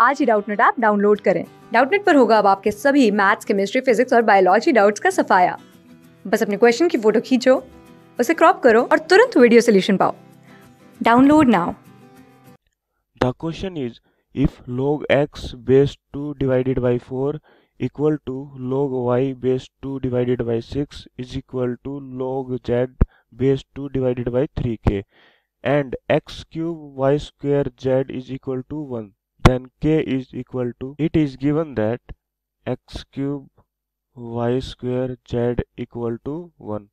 आज ही Doubtnut app download करें डाउटनेट पर होगा अब आपके सभी मैथ्स केमिस्ट्री फिजिक्स और बायोलॉजी डाउट्स का सफाया बस अपने क्वेश्चन की फ़ोटो खींचो उसे क्रॉप करो और तुरंत वीडियो सोल्यूशन पाओ download now The question is if log x base 2 divided by 4 equal to log y base 2 divided by 6 is equal to log z base 2 divided by 3k and x cube y square z is equal to 1 then k is equal to it is given that x cube y square z equal to 1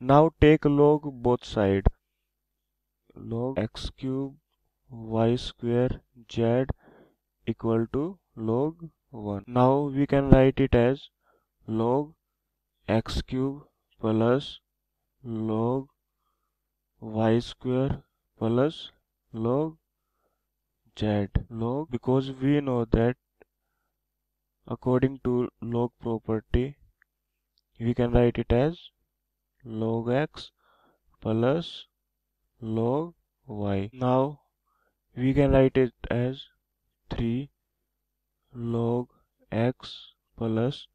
now take log both side log x cube y square z equal to log 1. Now we can write it as log x cube plus log y square plus log z log because we know that according to log property we can write it as log x plus log y. Now we can write it as 3 log x plus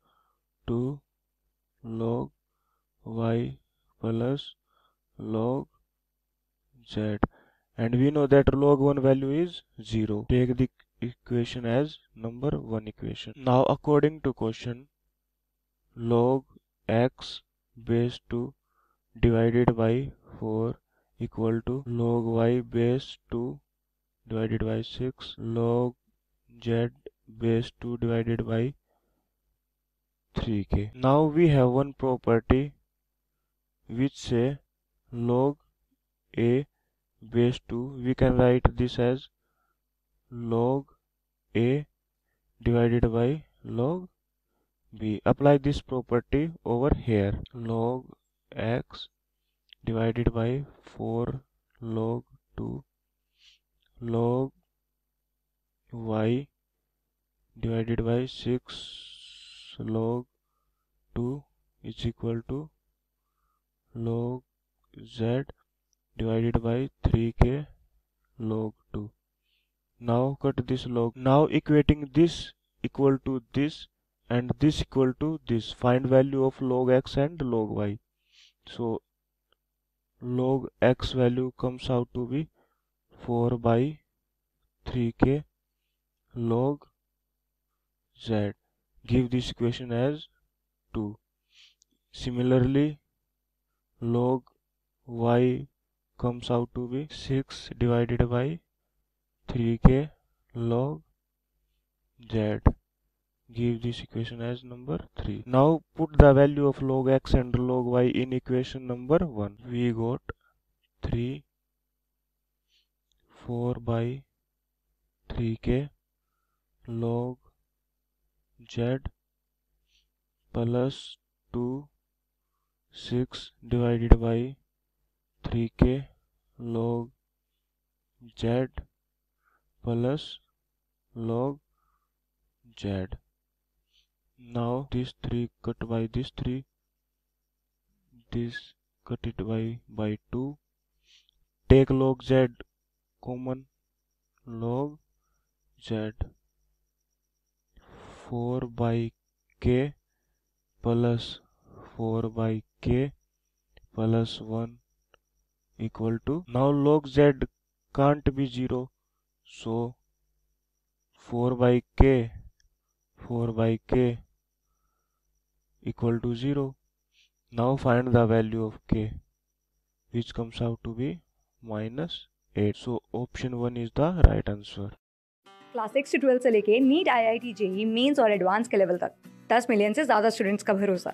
2 log y plus log z and we know that log 1 value is 0 take the equation as number 1 equation now according to question log x base 2 divided by 4 equal to log y base 2 divided by 6 log z base 2 divided by 3k. Now we have one property which say log a base 2 we can write this as log a divided by log b. Apply this property over here log x divided by 4 log 2 log y divided by 6 log 2 is equal to log z divided by 3k log 2 now cut this log now equating this equal to this and this equal to this. Find value of log x and log y. So log x value comes out to be 4 by 3k log z. Give this equation as 2 similarly log y comes out to be 6 divided by 3k log z give this equation as number 3 now put the value of log x and log y in equation number 1 we got 3 4 by 3k log z plus 2 6 divided by 3k log z plus log z. Now this 3 cut by this 3 this cut it by by 2 take log z common log z. 4 by k plus 4 by k plus 1 equal to now log z can't be 0 so 4 by k 4 by k equal to 0 now find the value of k which comes out to be minus 8 so option 1 is the right answer class six से twelfth से लेके NEET I I T JEE mains और advance के level तक दस million से ज़्यादा students का भरोसा